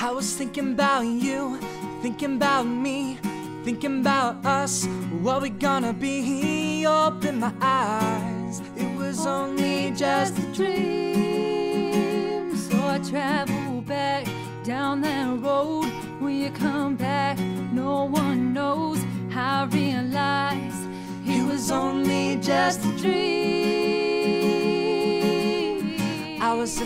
I was thinking about you, thinking about me, thinking about us, what we gonna be. Open my eyes, it was only just a dream. So I travel back down that road. When you come back, no one knows how I realized it was only just a dream.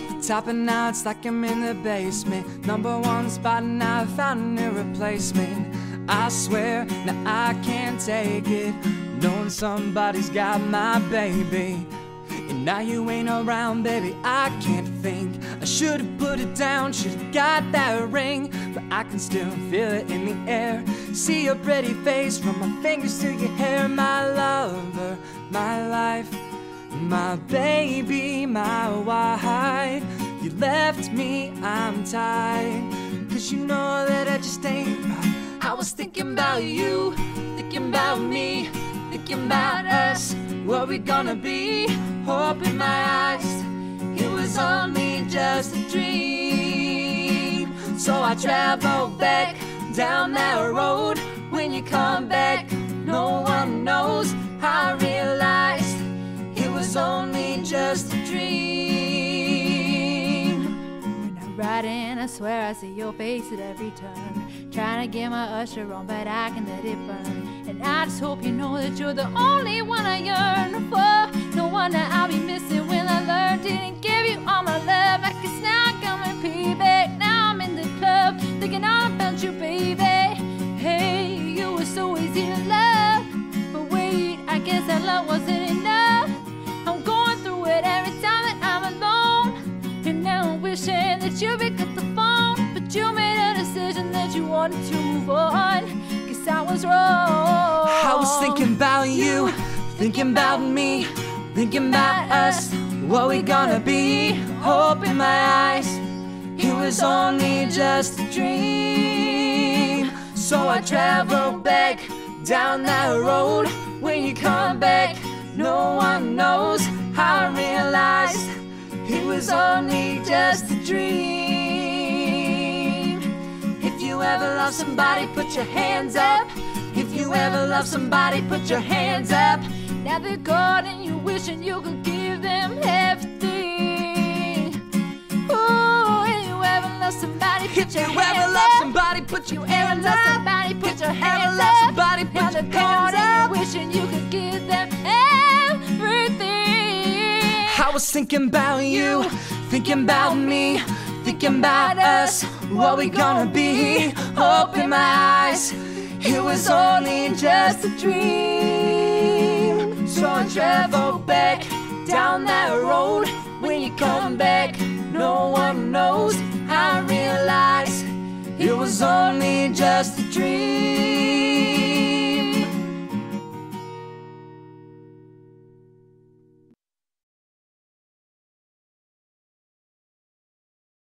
At the top and now it's like I'm in the basement. Number one spot and now I found a new replacement. I swear, now I can't take it. Knowing somebody's got my baby. And now you ain't around, baby. I can't think. I should've put it down, should've got that ring. But I can still feel it in the air. See your pretty face from my fingers to your hair, my lover, my life. My baby, my wife, me, I'm tired. Cause you know that I just ain't right. I was thinking about you, thinking about me, thinking about us, what we gonna be. Open my eyes, it was only just a dream. So I travel back down that road. When you come back, no one knows. I realized it was only just a dream. Riding, I swear I see your face at every turn. Trying to get my usher on, but I can let it burn. And I just hope you know that you're the only one I yearn for. No wonder I'll be missing when I learn. didn't give you all my love. I guess now I'm coming payback. Now I'm in the club, thinking all about you, baby. Hey, you were so easy to love. But wait, I guess that love wasn't wanted to move on. Guess I was wrong. I was thinking about you, thinking about me, thinking about us, what we gonna be. Hope in my eyes, it was only just a dream. So I travel back down that road. When you come back, no one knows. How I realized it was only just a dream. Love somebody, put your hands up. If you ever love somebody, put your hands up. Now they're gone and you're wishing you could give them everything. Ooh, if you ever love somebody, put If your you hands ever love up. somebody, put your Ever hands love up. somebody, put If your you ever hands love up. somebody, Now put they're your gone hands and up. you wishing you could give them everything. I was thinking about you, thinking about me, thinking about us, what we gonna be. It was only just a dream. So I travel back down that road. When you come back, no one knows. I realize it was only just a dream.